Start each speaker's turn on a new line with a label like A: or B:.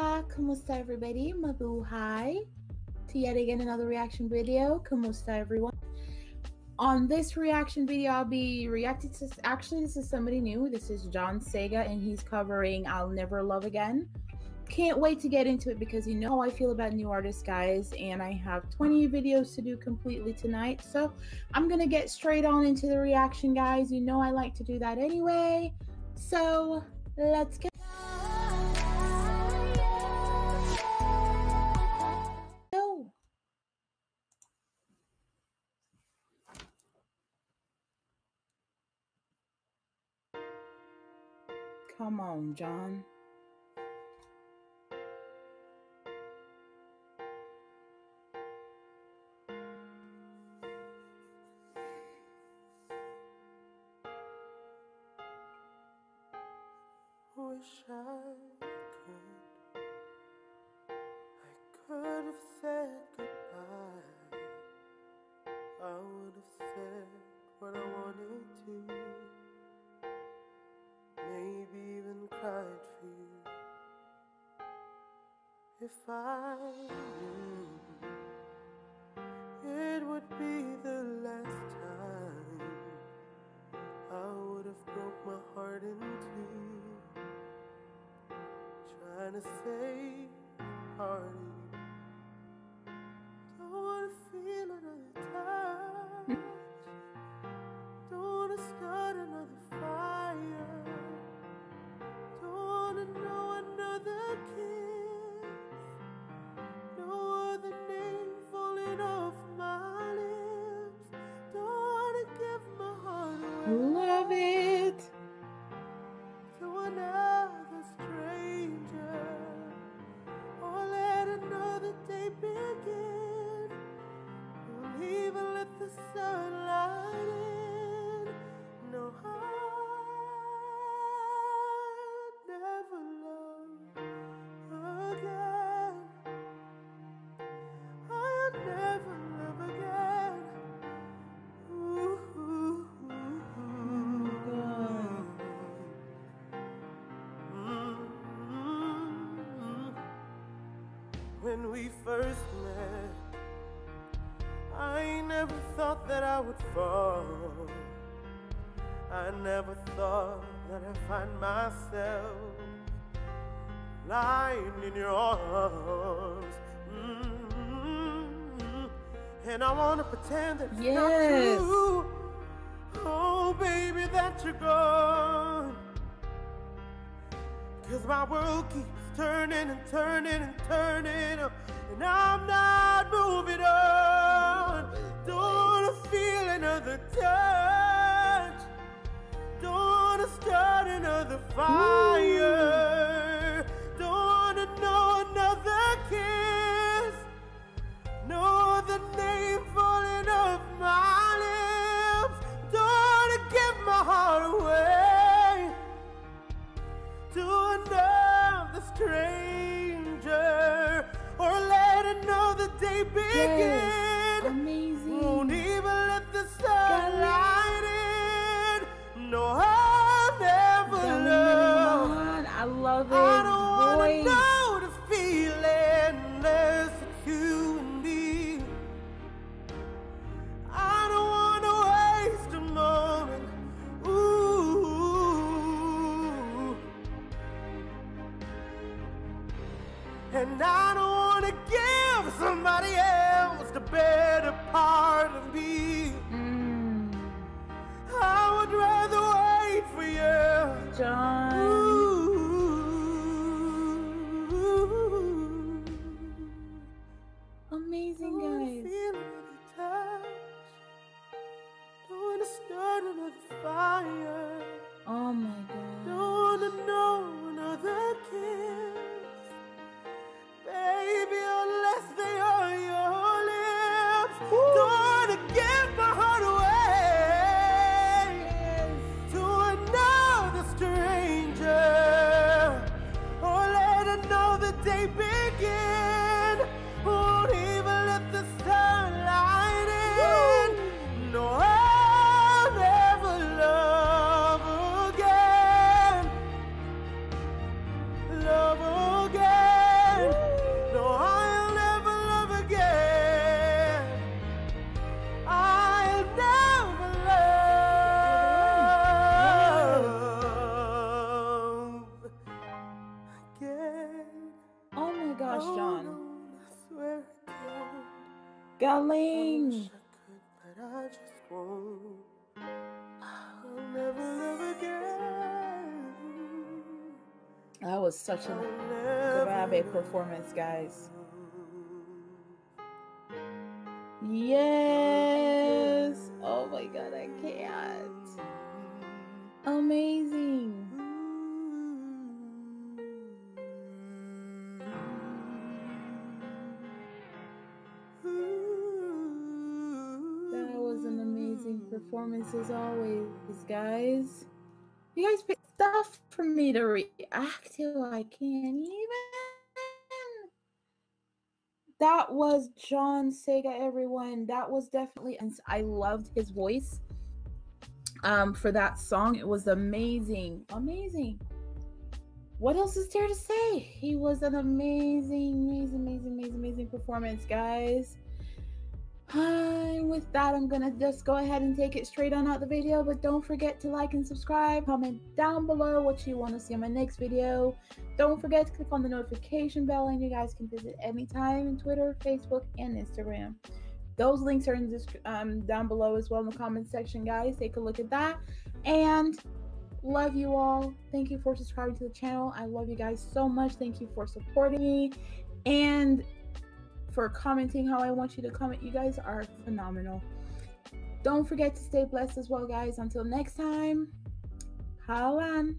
A: Kumusta everybody? Mabuhay to yet again another reaction video. Kumusta everyone? On this reaction video, I'll be reacting to actually this is somebody new. This is John Saga and he's covering I'll Never Love Again. Can't wait to get into it because you know how I feel about new artists, guys, and I have 20 videos to do completely tonight. So I'm gonna get straight on into the reaction, guys. You know I like to do that anyway. So let's get. Come on, John.
B: Wish I could. I could have said goodbye. I would have said what I wanted to. If I knew it would be the last time, I would have broke my heart in two. Trying to save a When we first met, I never thought that I would fall. I never thought that I'd find myself lying in your arms. Mm. And I wanna pretend that it's not
A: Yes.
B: true. Oh, baby, that you're gone. Cause my world keeps turning and turning and turning, and I'm not moving on. Begin.
A: Yes. Amazing.
B: Won't even let the sun light in. No, I'll never
A: Darling
B: love.
A: I love
B: I don't wanna know the feeling unless it's you and me. I don't wanna waste a moment. Ooh. And I don't give somebody else the better part of me.
A: Mm,
B: I would rather wait for you. I swear I can. I wish I could, but I just won't. I'll never love again.
A: That was such a grave performance, guys. Yes. Oh my god, I can't. Amazing. Performance as always, guys. You guys picked stuff for me to react to. I can't even. That was John Saga, everyone. That was definitely, and I loved his voice um, for that song. It was amazing. Amazing. What else is there to say? He was an amazing, amazing, amazing, amazing, amazing performance, guys. And with that, I'm gonna just go ahead and take it straight on out the video. But don't forget to like and subscribe. Comment down below what you want to see in my next video. Don't forget to click on the notification bell, and you guys can visit anytime in Twitter, Facebook, and Instagram. Those links are in this um, down below as well in the comment section, guys. Take a look at that. And love you all. Thank you for subscribing to the channel. I love you guys so much. Thank you for supporting me. And for commenting how I want you to comment. You guys are phenomenal. Don't forget to stay blessed as well, guys. Until next time, holla on.